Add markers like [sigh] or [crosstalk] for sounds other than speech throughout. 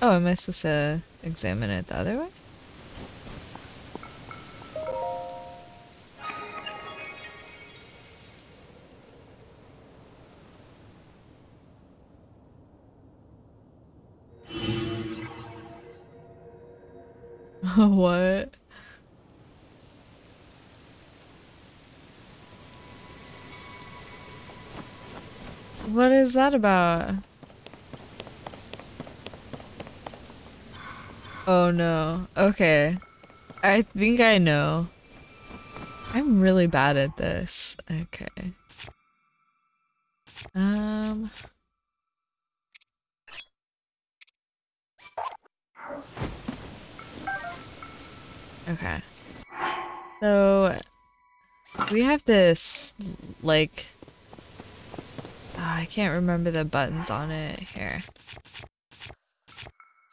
Oh, am I supposed to examine it the other way? [laughs] what? What is that about? Oh no. Okay. I think I know. I'm really bad at this. Okay. Um. Okay. So we have to like oh, I can't remember the buttons on it here.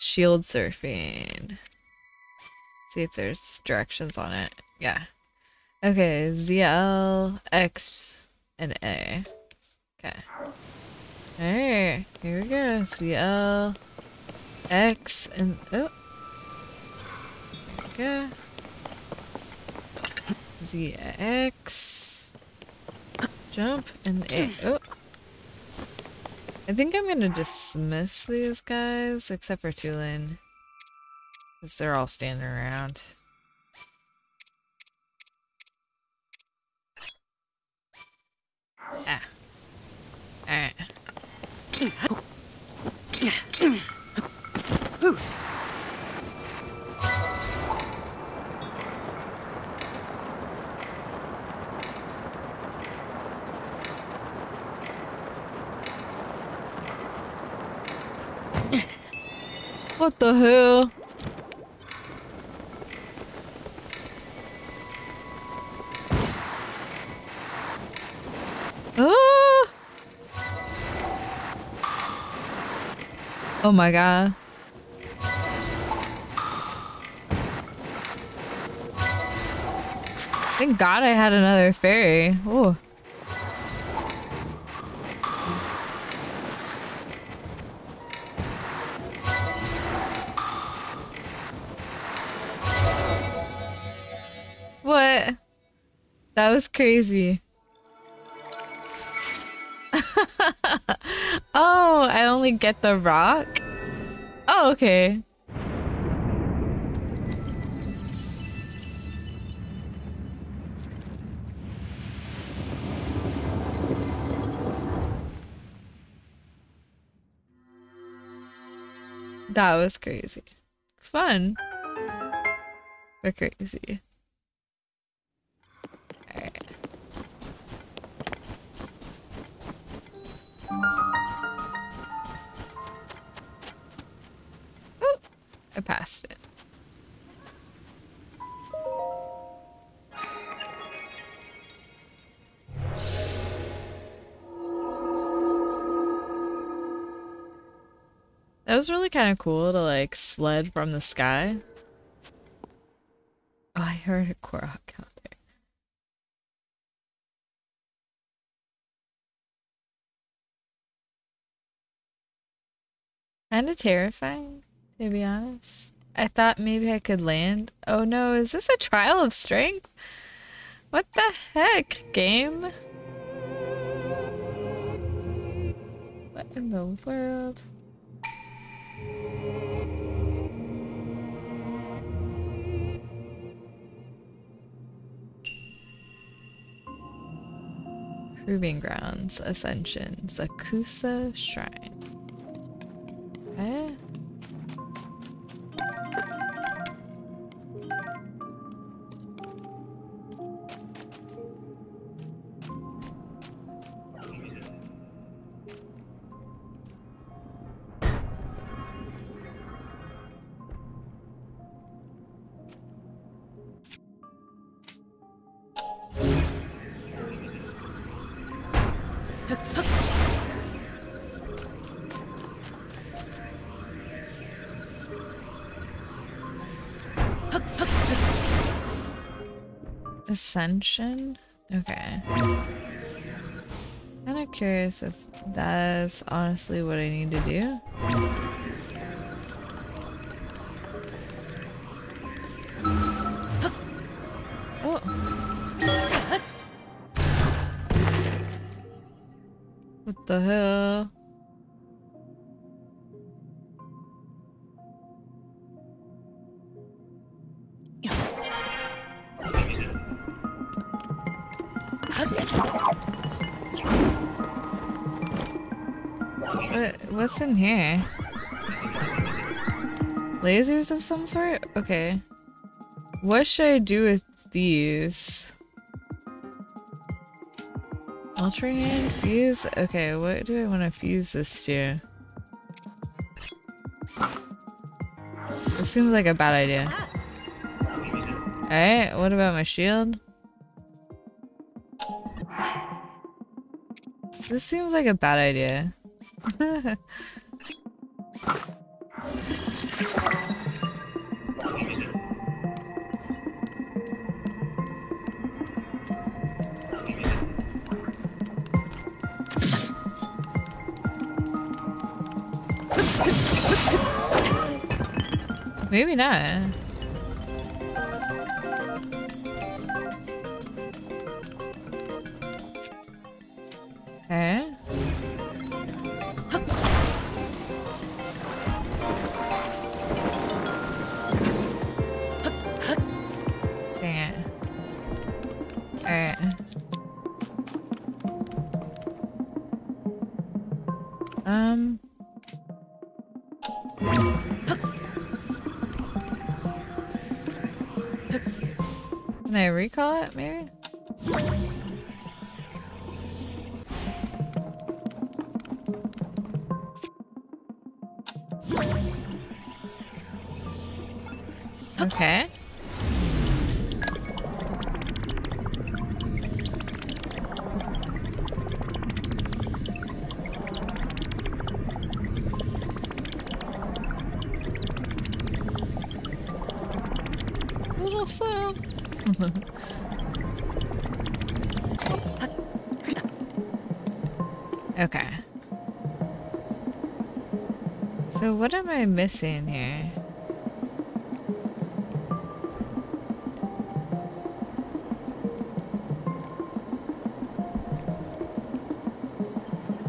Shield surfing. See if there's directions on it. Yeah. Okay, ZL, X, and A. Okay. Alright, here we go. ZL, X, and oh. Go. ZX. Jump and A. Oh. I think I'm gonna dismiss these guys, except for Tulin. Because they're all standing around. Ah. Alright. What the hell? Oh! Oh my god. Thank god I had another fairy. Oh. That was crazy. [laughs] oh, I only get the rock? Oh, okay. That was crazy. Fun. But crazy. I passed it. That was really kind of cool to like sled from the sky. Oh, I heard a Korok out there. Kind of terrifying, to be honest. I thought maybe I could land. Oh no, is this a trial of strength? What the heck, game? What in the world? Proving Grounds, Ascension, Zakusu Shrine. Ascension? Okay. Kind of curious if that's honestly what I need to do. What, what's in here? Lasers of some sort? Okay. What should I do with these? Ultra hand fuse? Okay, what do I want to fuse this to? This seems like a bad idea. Alright, what about my shield? This seems like a bad idea. Maybe not. I recall it, maybe? What am I missing here?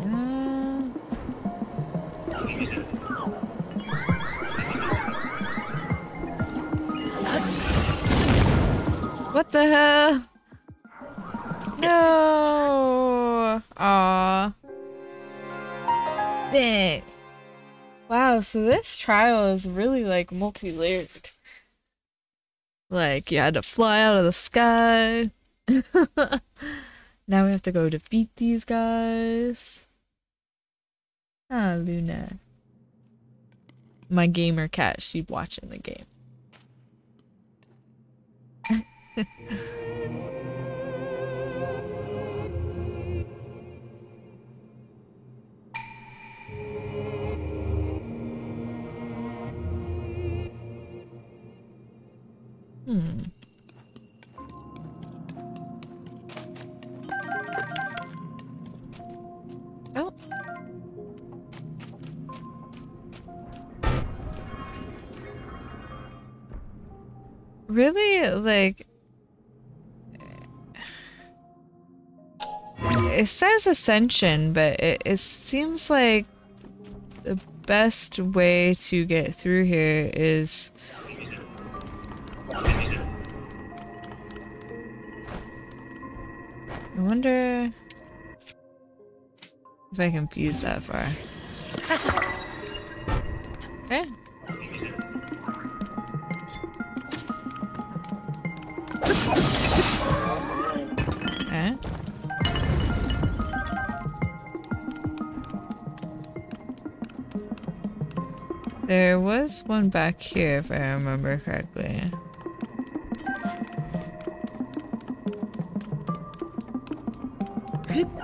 Uh, What the hell? No. Wow, so this trial is really like multi-layered. Like you had to fly out of the sky. [laughs] now we have to go defeat these guys. Ah, Luna. My gamer cat, she's watching the game. [laughs] Hmm. Oh. Really, like... It says ascension, but it, it seems like the best way to get through here is I wonder if I can fuse that far. [laughs] Okay. There was one back here if I remember correctly.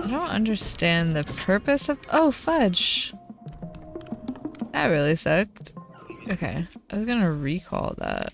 I don't understand the purpose of- Oh, fudge! That really sucked. Okay, I was gonna recall that.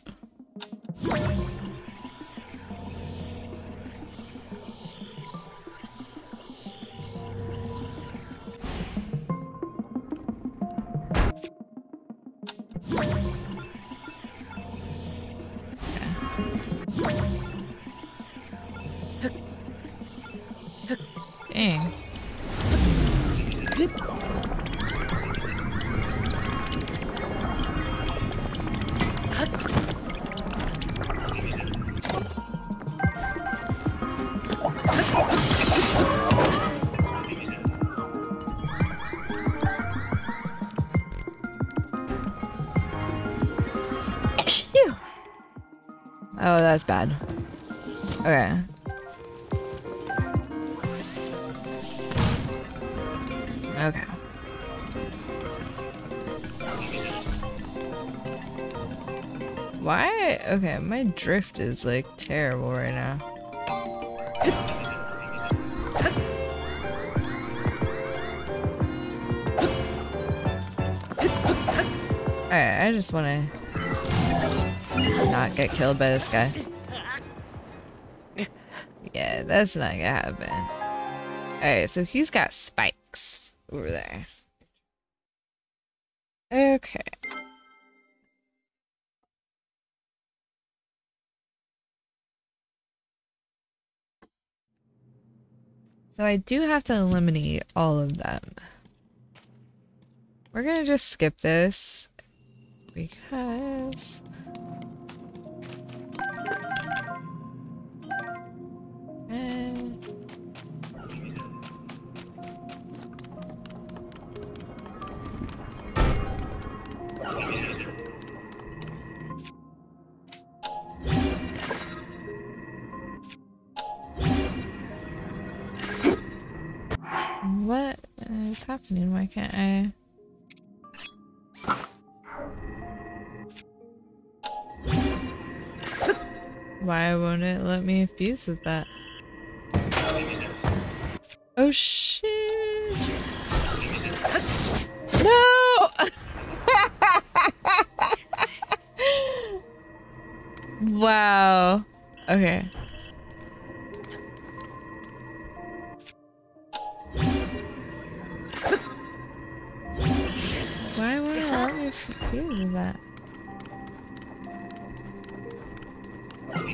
That's bad. Okay. Okay. Why? Okay, my drift is like terrible right now. Alright, I just want to not get killed by this guy. Yeah, that's not gonna happen. Alright, so he's got spikes over there. Okay. So I do have to eliminate all of them. We're gonna just skip this because what is happening? Why can't I? Why won't it let me fuse with that? Oh shit! No! [laughs] wow. Okay. Why won't it let me fuse that?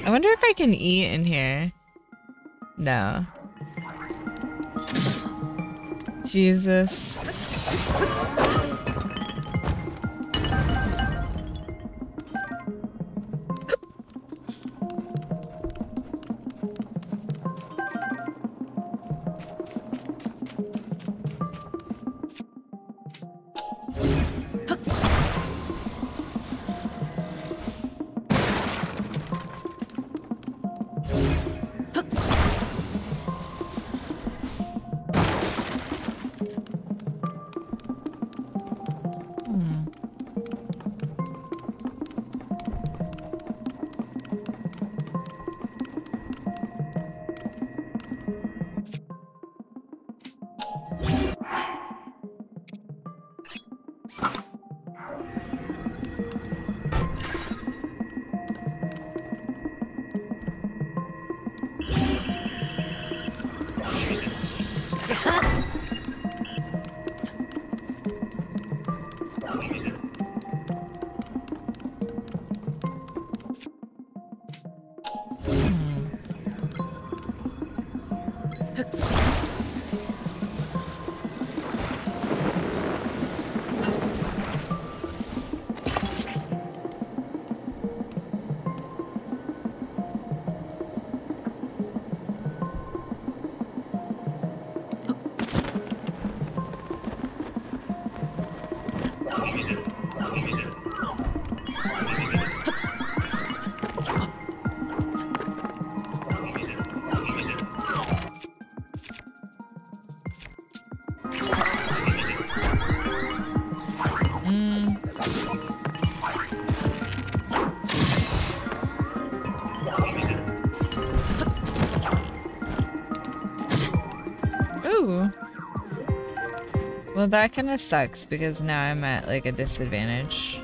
I wonder if I can eat in here. No. Jesus. Mm. [laughs] Ooh. Well, that kind of sucks because now I'm at like a disadvantage.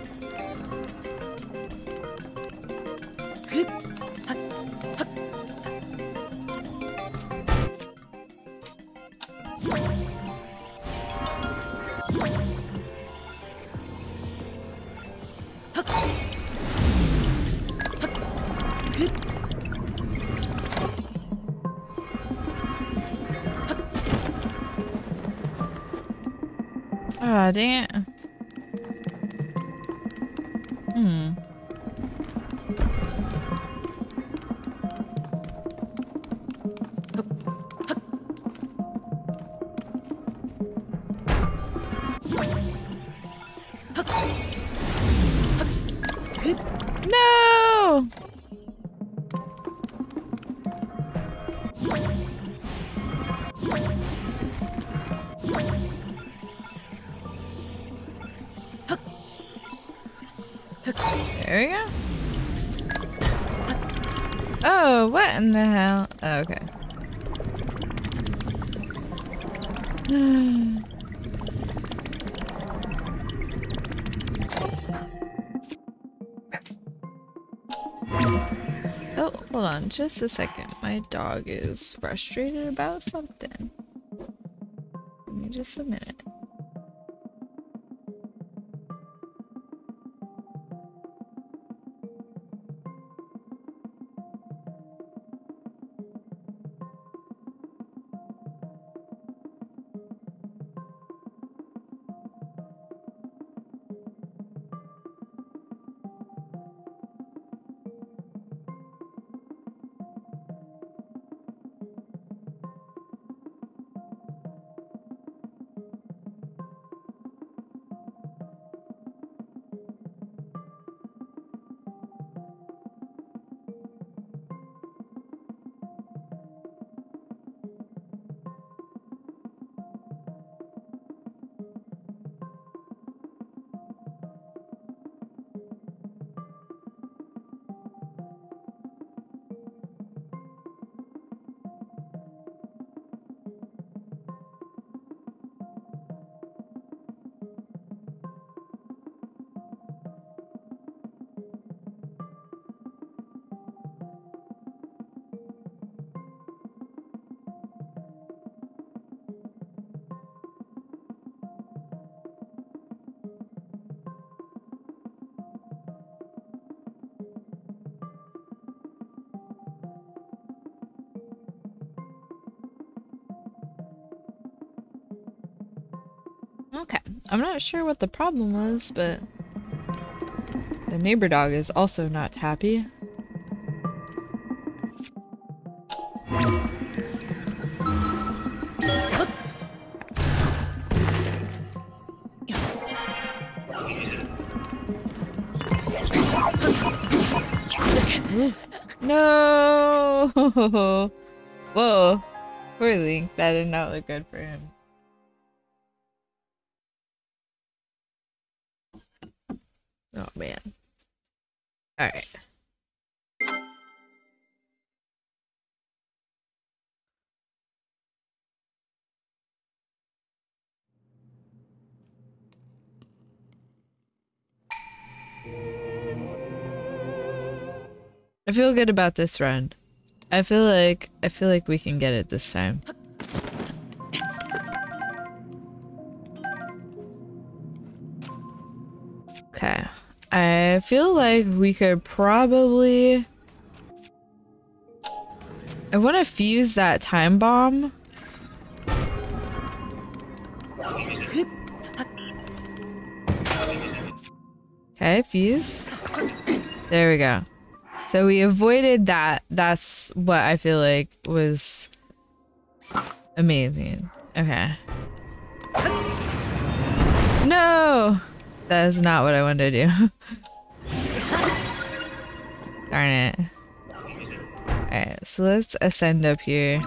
In the hell? Oh, okay. [sighs] oh, hold on just a second. My dog is frustrated about something. Give me just a minute. Okay. I'm not sure what the problem was, but the neighbor dog is also not happy. [gasps] no! [laughs] Whoa. Poor Link. That did not look good for him. I feel good about this run. I feel like I feel like we can get it this time. Okay. I feel like we could probably... I want to fuse that time bomb. Okay, fuse. There we go. So we avoided that. That's what I feel like was amazing. Okay. No! That is not what I wanted to do. [laughs] Darn it. Alright, so let's ascend up here.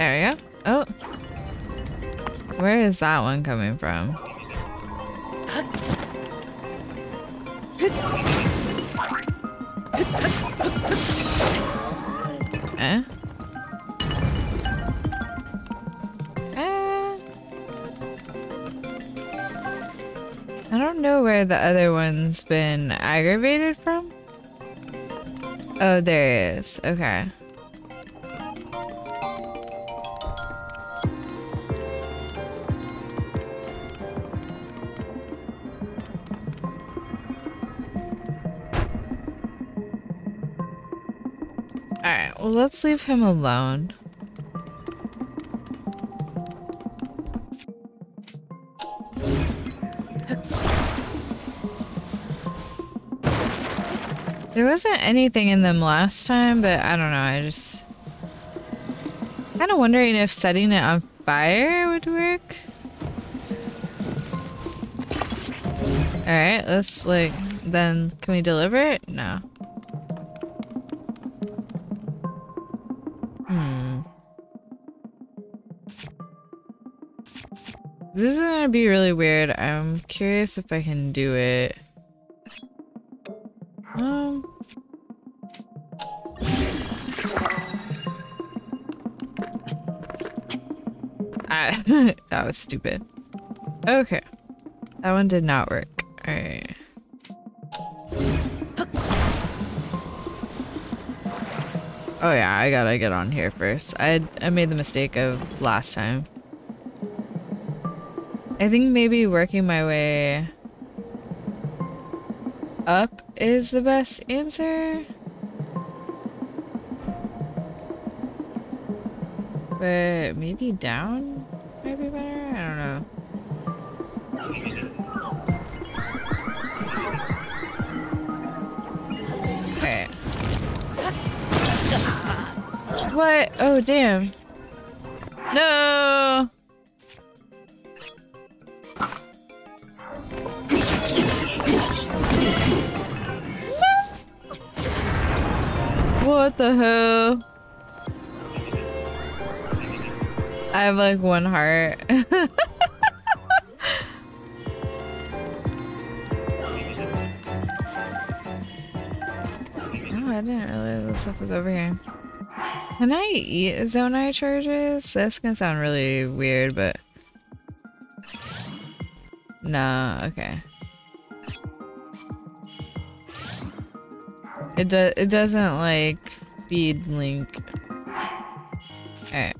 There we go. Oh. Where is that one coming from? Eh? Eh? I don't know where the other one's been aggravated from. Oh, there it is. Okay. Let's leave him alone. There wasn't anything in them last time, but I don't know, I just... Kind of wondering if setting it on fire would work. Alright, let's like, then can we deliver it? No. Hmm. This is gonna be really weird. I'm curious if I can do it. Um. I, [laughs] [laughs] that was stupid. Okay. That one did not work. Alright. Oh yeah, I gotta get on here first. I I made the mistake of last time. I think maybe working my way up is the best answer. But maybe down What? Oh, damn. No! What the hell? I have like one heart. [laughs] oh, I didn't realize this stuff was over here. Can I eat Zonai charges? That's gonna sound really weird, but... No, okay. It, do it doesn't like feed Link. Alright.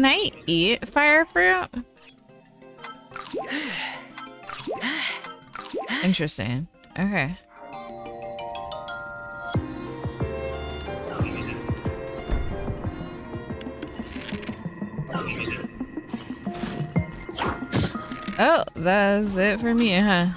Can I eat fire fruit? Interesting. Okay. Oh, that's it for me, huh?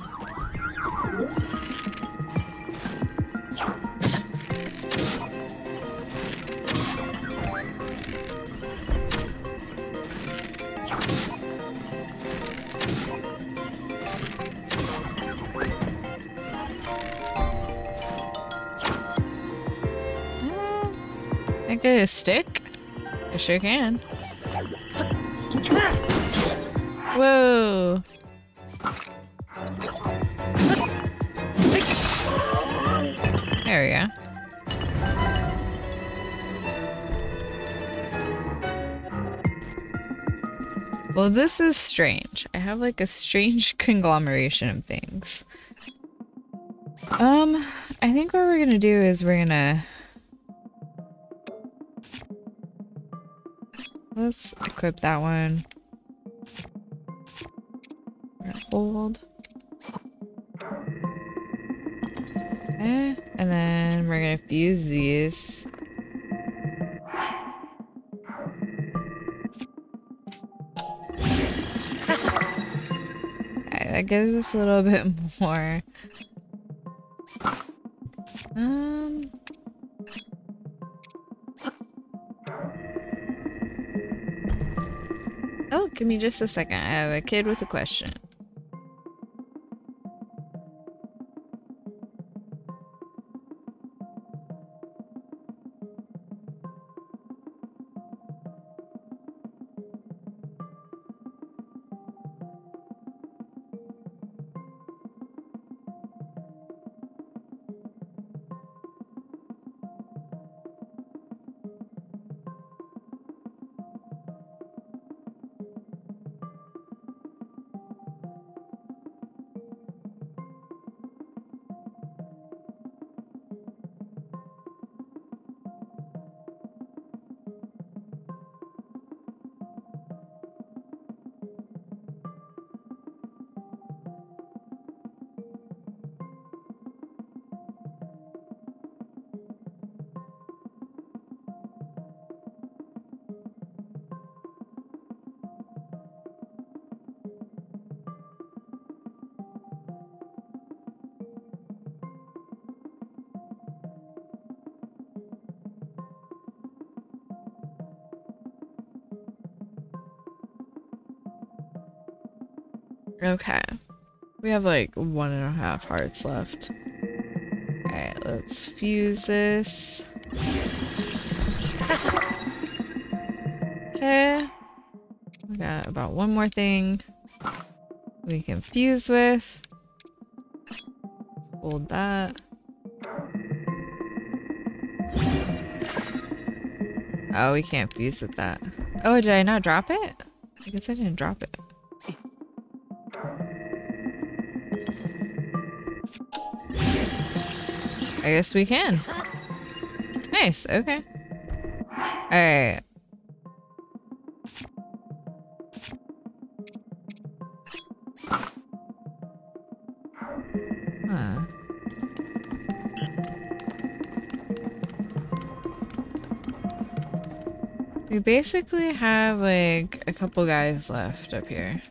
A stick? I sure can. Whoa. There we go. Well, this is strange. I have like a strange [laughs] conglomeration of things. Um, I think what we're gonna do is we're gonna... Let's equip that one. Hold. Okay, and then we're gonna fuse these. Okay, that gives us a little [laughs] bit more. Um. Oh, give me just a second. I have a kid with a question. Okay. We have like one and a half hearts left. Alright, let's fuse this. [laughs] Okay. We got about one more thing we can fuse with. hold that. Oh, we can't fuse with that. Oh, did I not drop it? I guess I didn't drop it. I guess we can. Nice, okay. Alright. We basically have like a couple guys left up here.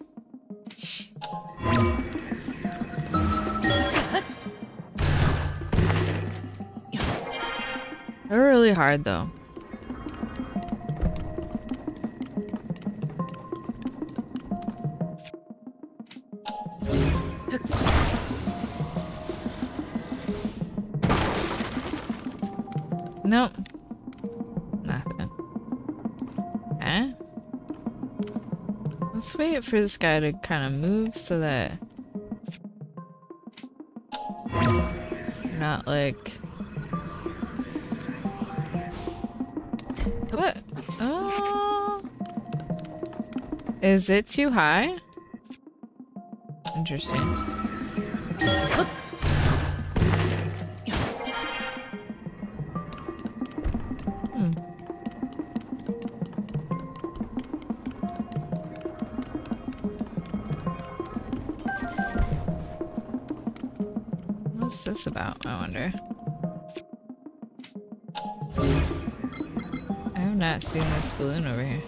Really hard though. Nothing. Eh? Let's wait for this guy to kind of move so that not like Is it too high? Interesting. Hmm. What's this about, I wonder? I have not seen this balloon over here.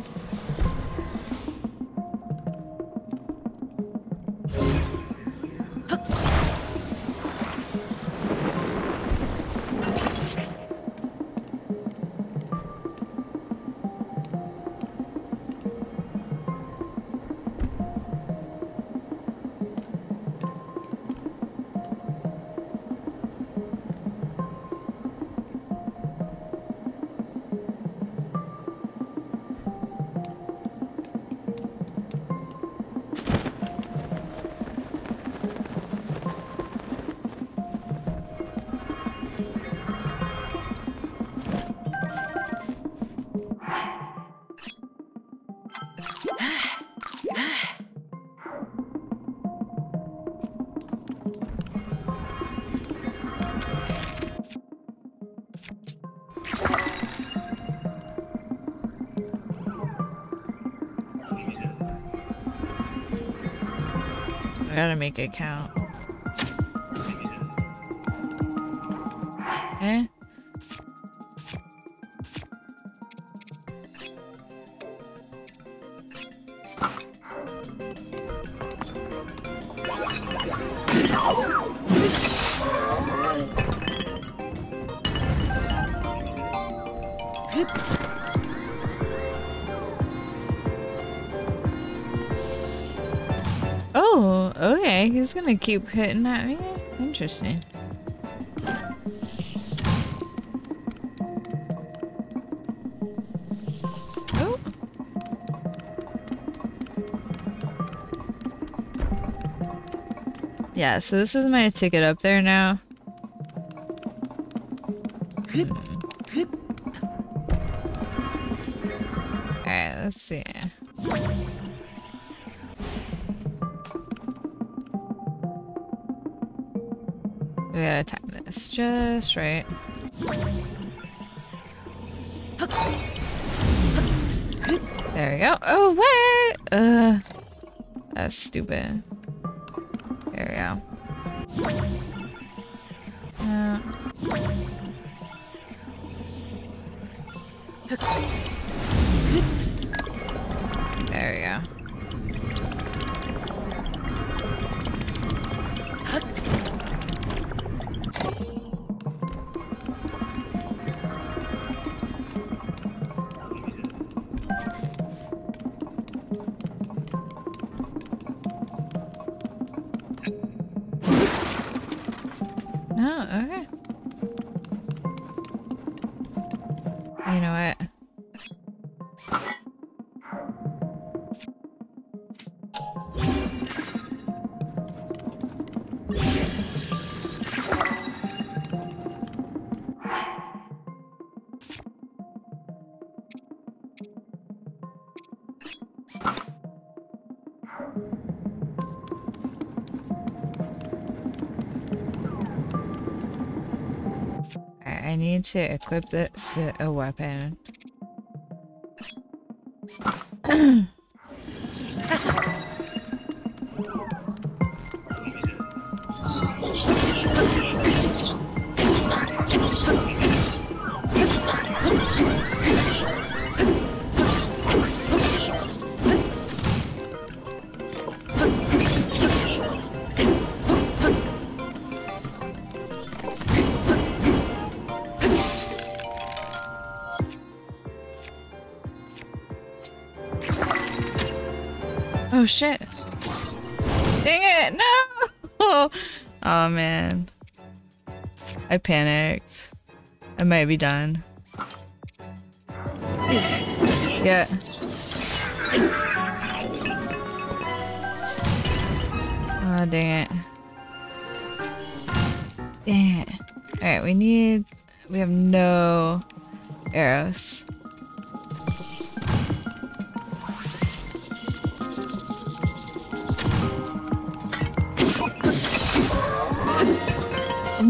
Gotta make it count. Eh? Oh, He's gonna keep hitting at me. Interesting. Oh. Yeah, so this is my ticket up there now. Just right. There we go. Oh, what? Uh, that's stupid. There we go. Uh, there we go. I need to equip this to a weapon. [clears throat] Oh shit. Dang it, no! [laughs] Oh man. I panicked. I might be done. Yeah. Oh dang it. Dang it. Alright, we need... We have no arrows.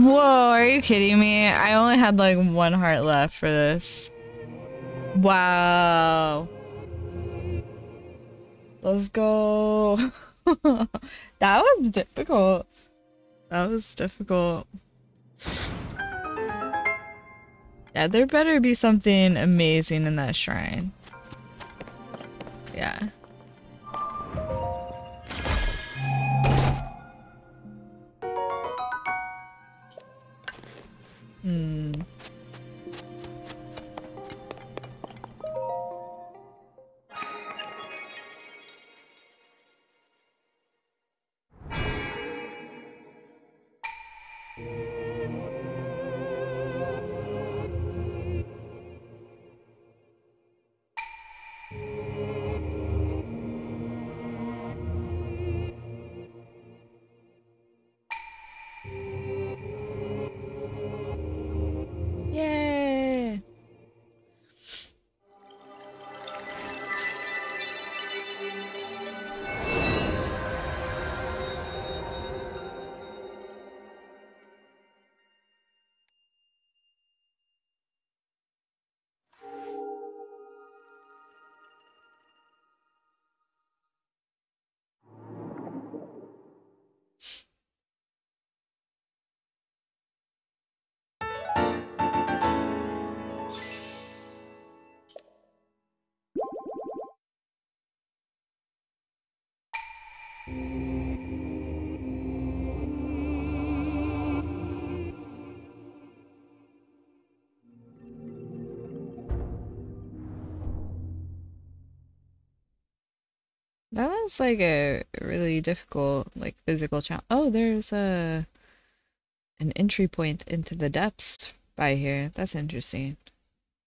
Whoa, are you kidding me? I only had like one heart left for this. Wow. Let's go. [laughs] that was difficult. That was difficult. Yeah, there better be something amazing in that shrine. Yeah. Hmm. That was like a really difficult, like physical challenge. Oh, there's a an entry point into the depths by here. That's interesting.